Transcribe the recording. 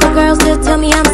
the girls still tell me I'm